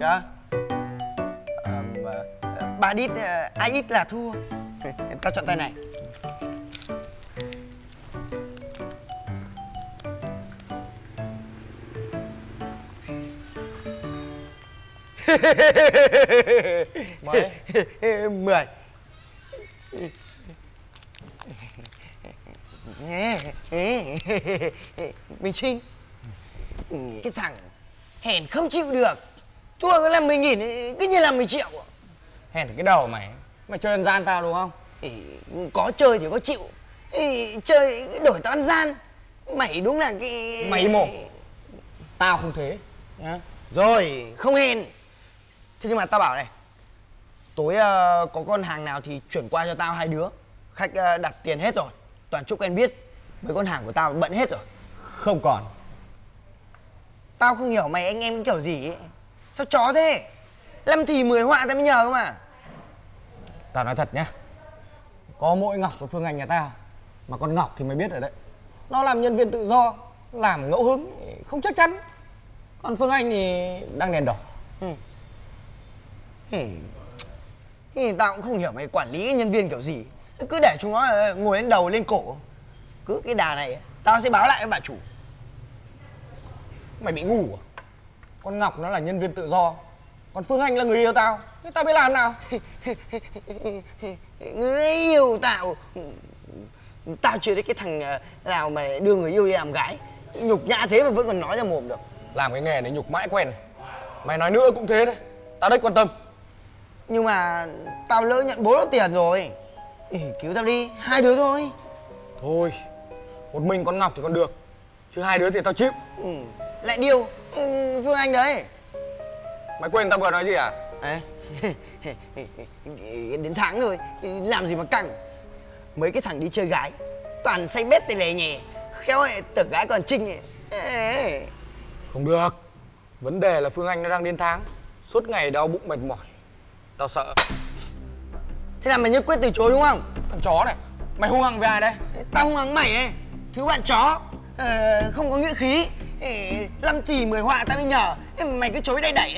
Cơ. À, Ba đít ờ, ai ít là thua. Tao chọn tay này. Mấy? Mười. Mình xin Cái thằng hèn không chịu được Thua có làm 10 nghìn cứ như là 10 triệu Hèn cái đầu mày Mày chơi ăn gian tao đúng không? Ý, Có chơi thì có chịu. Ý, Chơi đổi tao ăn gian. Mày đúng là cái Mày mồm Tao không thế nhá. Rồi không hèn. Thế nhưng mà tao bảo này Tối ờ, có con hàng nào thì chuyển qua cho tao hai đứa. Khách ờ, đặt tiền hết rồi Toàn chúc quen biết. Mấy con hàng của tao bận hết rồi. Không còn. Tao không hiểu mày anh em cái kiểu gì ấy. Sao chó thế? Lâm thì mười họa tao mới nhờ cơ mà. Tao nói thật nhá. Có mỗi Ngọc với Phương Anh nhà tao Mà con Ngọc thì mày biết rồi đấy. Nó làm nhân viên tự do Làm ngẫu hứng Không chắc chắn. Còn Phương Anh thì đang đèn đỏ. Ừ. Ừ. Thì tao cũng không hiểu mày quản lý nhân viên kiểu gì. Cứ để chúng nó ờ, ngồi lên đầu lên cổ. Cứ cái đà này Tao sẽ báo lại với bà chủ. Mày bị ngủ à Con Ngọc nó là nhân viên tự do. Còn Phương Anh là người yêu tao. Thế tao biết làm nào? Người yêu tao. Tao chưa thấy cái thằng ờ, nào mà đưa người yêu đi làm gái. Nhục nhã thế mà vẫn còn nói ra mồm được. Làm cái nghề này nhục mãi quen này. Mày nói nữa cũng thế đấy. Tao đấy quan tâm. Nhưng mà tao lỡ nhận bố nó tiền rồi. Cứu tao đi, hai đứa thôi. Thôi Một mình con Ngọc thì còn được. Chứ hai đứa thì tao chịu. Ừ. Lại điêu. Ừ, Phương Anh đấy. Mày quên tao vừa nói gì à? Đấy. Đến tháng rồi Làm gì mà căng? Mấy cái thằng đi chơi gái Toàn say bết tay lè nhè Khéo ấy, tưởng gái còn trinh ấy. Không được. Vấn đề là Phương Anh nó đang đến tháng. Suốt ngày đau bụng mệt mỏi. Tao sợ. Thế là mày nhất quyết từ chối đúng không? Con chó này Mày hung hăng với ai đây Tao không hăng mày ấy. Thứ bạn chó ờ, Không có nghĩa khí Ê, Lâm thì mười họa tao mới nhờ. Mày cứ chối đẩy đẩy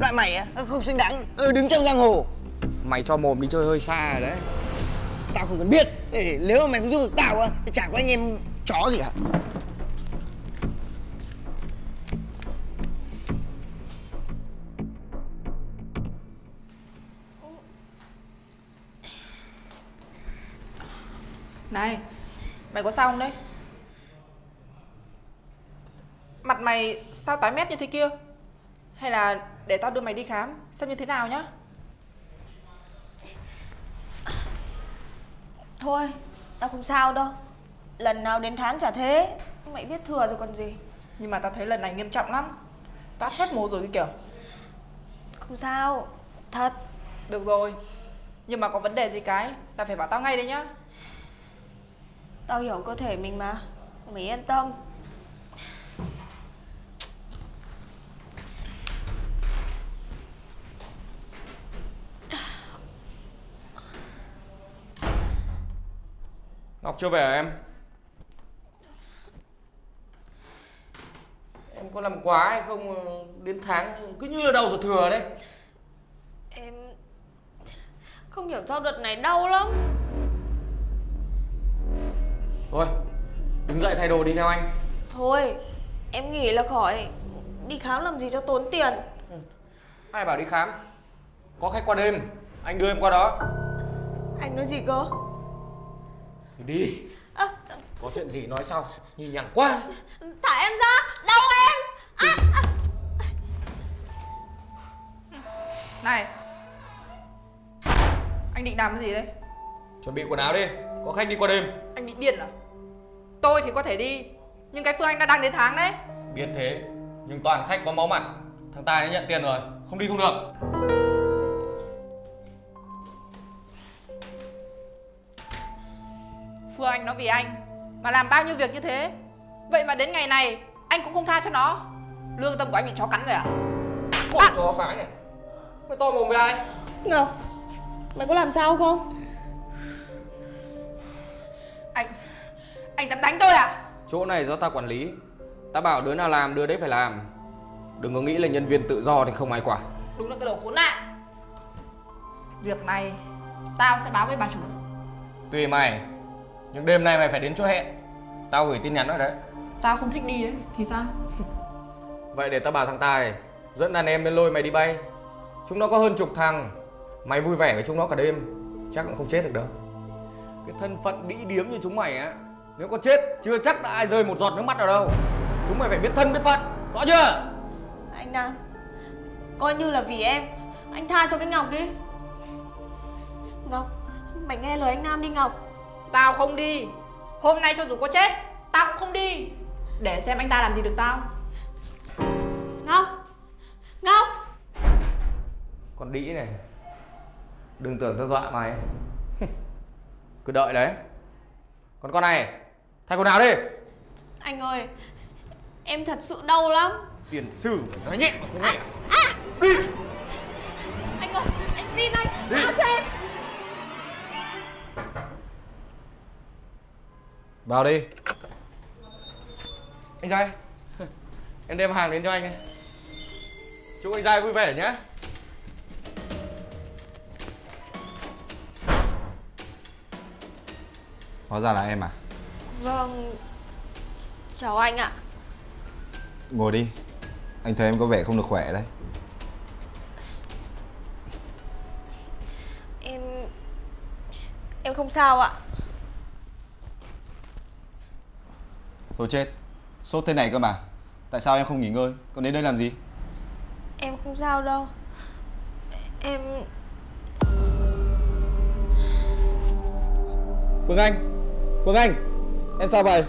Loại mày á không xứng đáng. Ờ, đứng trong giang hồ. Mày cho mồm đi chơi hơi xa rồi đấy. Tao không cần biết. Nếu mà mày không giúp được tao Thì chả có anh em chó gì cả. Này, mày có sao không đấy? Mặt mày sao tái mét như thế kia? Hay là để tao đưa mày đi khám xem như thế nào nhá? Thôi, tao không sao đâu. Lần nào đến tháng chả thế Mày biết thừa rồi còn gì. Nhưng mà tao thấy lần này nghiêm trọng lắm. Toát hết mồ rồi cái kiểu Không sao, thật. Được rồi. Nhưng mà có vấn đề gì cái là phải bảo tao ngay đấy nhá. Tao hiểu cơ thể mình mà. Mày yên tâm Ngọc chưa về à em? Em có làm quá hay không? Đến tháng cứ như là đầu ruột thừa đấy. Em không hiểu sao đợt này đau lắm. Thôi Đứng dậy thay đồ đi theo anh. Thôi, em nghỉ là khỏi. Đi khám làm gì cho tốn tiền? Ai bảo đi khám? Có khách qua đêm Anh đưa em qua đó. Anh nói gì cơ Thì đi. À, Có chuyện gì nói sau. Nhìn nhằng quá. Thả em ra, đau em. À, à. Này. Anh định làm cái gì đấy? Chuẩn bị quần áo đi. Có khách đi qua đêm. Anh bị điên à? Tôi thì có thể đi Nhưng cái Phương Anh đã đang đến tháng đấy. Biết thế Nhưng toàn khách có máu mặt. Thằng Tài đã nhận tiền rồi Không đi không được Anh nó vì anh. Mà làm bao nhiêu việc như thế? Vậy mà đến ngày này Anh cũng không tha cho nó. Lương tâm của anh bị chó cắn rồi à! Con chó cái này Mày to mồm với ai? Ngọc, mày có làm sao không? Anh Anh dám đánh tôi à? Chỗ này do ta quản lý. Ta bảo đứa nào làm đứa đấy phải làm. Đừng có nghĩ là nhân viên tự do thì không ai quản Đúng là cái đồ khốn nạn. Việc này Tao sẽ báo với bà chủ. Tùy mày Nhưng đêm nay mày phải đến chỗ hẹn. Tao gửi tin nhắn rồi đấy. Tao không thích đi đấy Thì sao? Vậy để tao bảo thằng Tài Dẫn đàn em lên lôi mày đi bay. Chúng nó có hơn chục thằng Mày vui vẻ với chúng nó cả đêm Chắc cũng không chết được đâu. Cái thân phận đĩ điếm như chúng mày á Nếu có chết chưa chắc đã ai rơi một giọt nước mắt nào đâu. Chúng mày phải biết thân biết phận Rõ chưa? Anh Nam Coi như là vì em Anh tha cho cái Ngọc đi. Ngọc Mày nghe lời anh Nam đi Ngọc Tao không đi. Hôm nay cho dù có chết Tao cũng không đi. Để xem anh ta làm gì được tao. Ngọc Ngọc Con đĩ này Đừng tưởng tao dọa mày. Cứ đợi đấy. Còn con này Thay quần áo đi. Anh ơi Em thật sự đau lắm. Tiền sư nói nhẹ nói nhẹ. Anh ơi Anh xin anh Tha cho em Vào đi. Anh trai Em đem hàng đến cho anh này Chúc anh trai vui vẻ nhé. Hóa ra là em à? Vâng. Chào anh ạ. Ngồi đi. Anh thấy em có vẻ không được khỏe đấy. Em Em không sao ạ Thôi chết. Sốt thế này cơ mà. Tại sao em không nghỉ ngơi? Còn đến đây làm gì? Em không sao đâu. Em Phương Anh! Phương Anh! Em sao vậy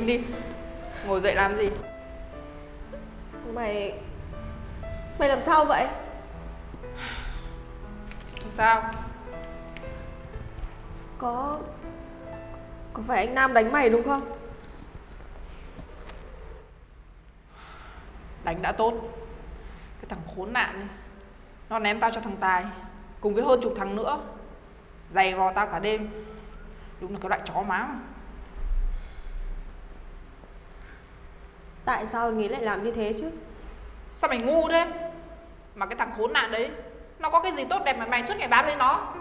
im đi. Ngồi dậy làm gì? Mày Mày làm sao vậy? Không sao? Có Có phải anh Nam đánh mày đúng không? Đánh đã tốt. Cái thằng khốn nạn ấy Nó ném tao cho thằng Tài Cùng với hơn chục thằng nữa. Giày vò tao cả đêm. Đúng là cái loại chó má. mà. Tại sao anh ấy lại làm như thế chứ? Sao mày ngu thế? Mà cái thằng khốn nạn đấy Nó có cái gì tốt đẹp mà mày suốt ngày bám lên nó?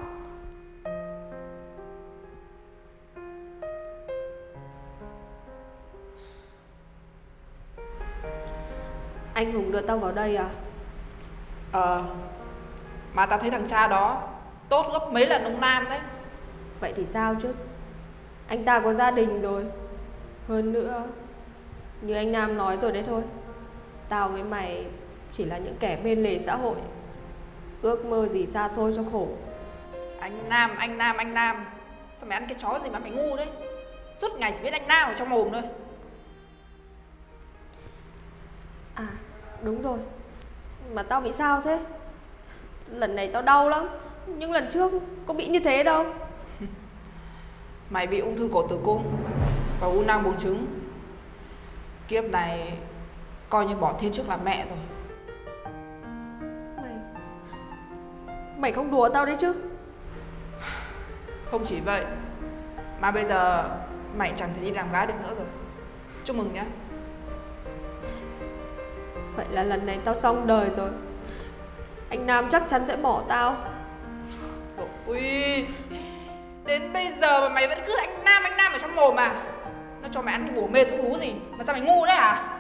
Anh Hùng đưa tao vào đây à? Ờ Mà tao thấy thằng cha đó Tốt gấp mấy lần ông Nam đấy. Vậy thì sao chứ? Anh ta có gia đình rồi. Hơn nữa Như anh Nam nói rồi đấy thôi. Tao với mày Chỉ là những kẻ bên lề xã hội. Ước mơ gì xa xôi cho khổ. Anh Nam, anh Nam, anh Nam. Sao mày ăn cái chó gì mà mày ngu đấy? Suốt ngày chỉ biết anh Nam ở trong mồm thôi. À đúng rồi. Mà tao bị sao thế? Lần này tao đau lắm. Nhưng lần trước có bị như thế đâu. Mày bị ung thư cổ tử cung Và u nang buồng trứng Kiếp này Coi như bỏ thiên trước làm mẹ rồi. Mày Mày không đùa tao đấy chứ? Không chỉ vậy Mà bây giờ Mày chẳng thể đi làm gái được nữa rồi. Chúc mừng nhá. Vậy là lần này tao xong đời rồi. Anh Nam chắc chắn sẽ bỏ tao. Ui Đến bây giờ mà mày vẫn cứ anh Nam anh Nam ở trong mồm à Nó cho mày ăn cái bổ mê thuốc lú gì Mà sao mày ngu đấy à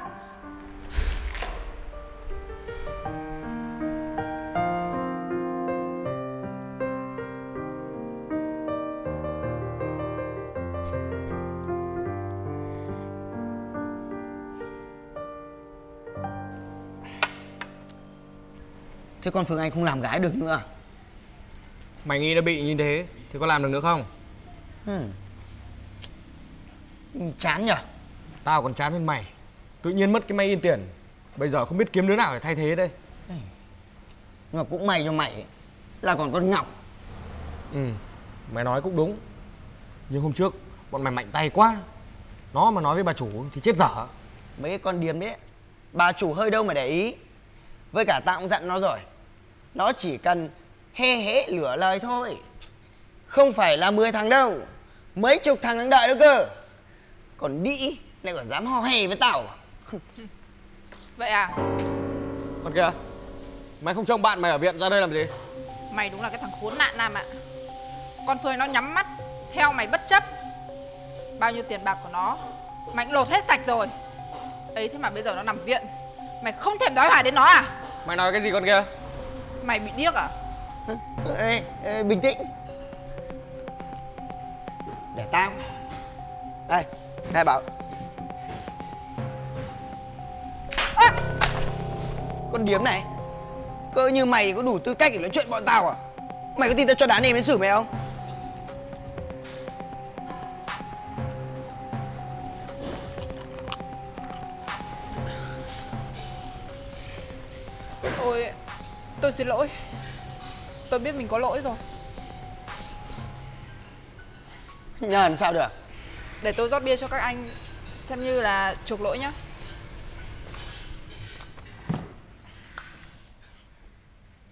Thế còn Phương Anh không làm gái được nữa à? Mày nghĩ nó bị như thế Thì có làm được nữa không Hmm. Chán nhở? Tao còn chán hơn mày. Tự nhiên mất cái máy in tiền. Bây giờ không biết kiếm đứa nào để thay thế đây. Nhưng mà cũng may cho mày Là còn con Ngọc. Ừ Mày nói cũng đúng. Nhưng hôm trước Bọn mày mạnh tay quá. Nó mà nói với bà chủ thì chết dở. Mấy cái con điếm đấy Bà chủ hơi đâu mà để ý. Với cả tao cũng dặn nó rồi. Nó chỉ cần hê hễ lửa lời thôi. Không phải là 10 thằng đâu Mấy chục thằng đang đợi nữa cơ Còn đĩ lại còn dám ho hè với tao à? Vậy à? Con kia Mày không trông bạn mày ở viện ra đây làm gì? Mày đúng là cái thằng khốn nạn Nam ạ. Con Phương nó nhắm mắt Theo mày bất chấp. Bao nhiêu tiền bạc của nó Mày cũng lột hết sạch rồi. Ấy thế mà bây giờ nó nằm viện Mày không thèm đói hoài đến nó à? Mày nói cái gì con kia? Mày bị điếc à? Ê, ê, Bình tĩnh. Để tao. Đây, đây bảo. À, Con điếm này. Cỡ như mày có đủ tư cách để nói chuyện bọn tao à? Mày có tin tao cho đàn em đến xử mày không? Tôi Tôi xin lỗi. Tôi biết mình có lỗi rồi. Nhờ làm sao được để tôi rót bia cho các anh Xem như là chuộc lỗi nhá.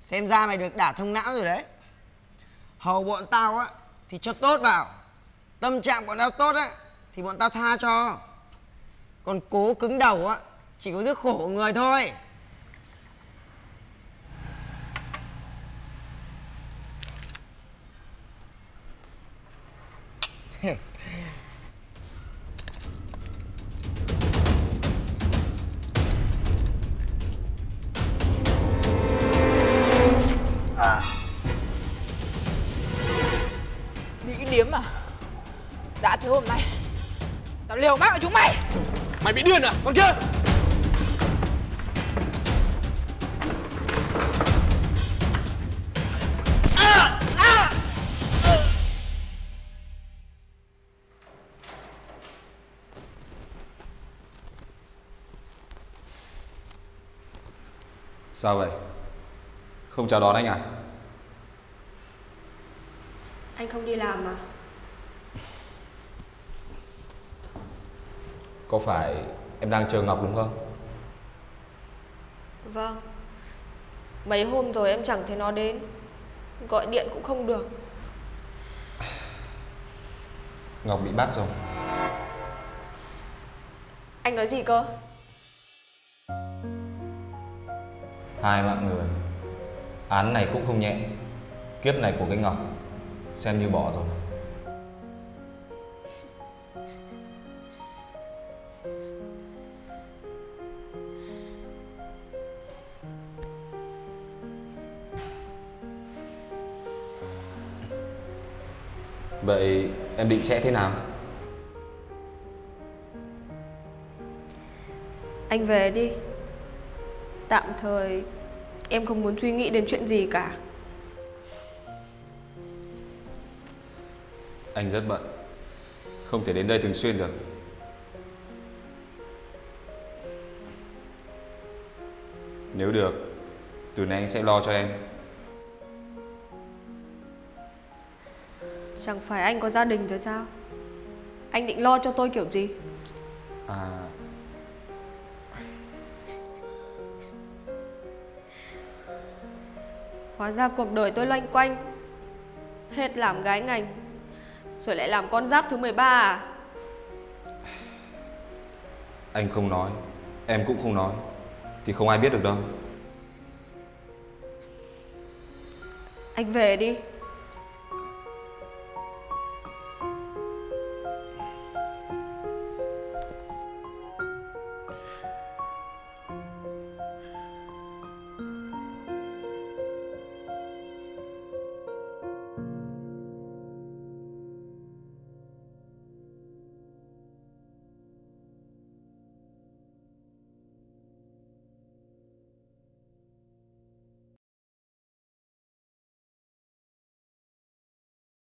Xem ra mày được đả thông não rồi đấy. Hầu bọn tao á, Thì cho tốt vào. Tâm trạng bọn tao tốt á, Thì bọn tao tha cho. Còn cố cứng đầu á, Chỉ có rước khổ người thôi. Điếm à? Đã thế hôm nay Tao liều mạng với chúng mày. Mày bị điên à? Con kia! Sao vậy? Không chào đón anh à? Anh không đi làm à? Có phải em đang chờ Ngọc đúng không? Vâng. Mấy hôm rồi em chẳng thấy nó đến. Gọi điện cũng không được. Ngọc bị bắt rồi. Anh nói gì cơ? Hai mạng người. Án này cũng không nhẹ. Kiếp này của cái Ngọc Xem như bỏ rồi. Vậy em định sẽ thế nào? Anh về đi. Tạm thời Em không muốn suy nghĩ đến chuyện gì cả. Anh rất bận. Không thể đến đây thường xuyên được. Nếu được Từ nay anh sẽ lo cho em. Chẳng phải anh có gia đình rồi sao? Anh định lo cho tôi kiểu gì? À. Hóa ra cuộc đời tôi loanh quanh Hết làm gái ngành Rồi lại làm con giáp thứ 13 à? Anh không nói Em cũng không nói Thì không ai biết được đâu. Anh về đi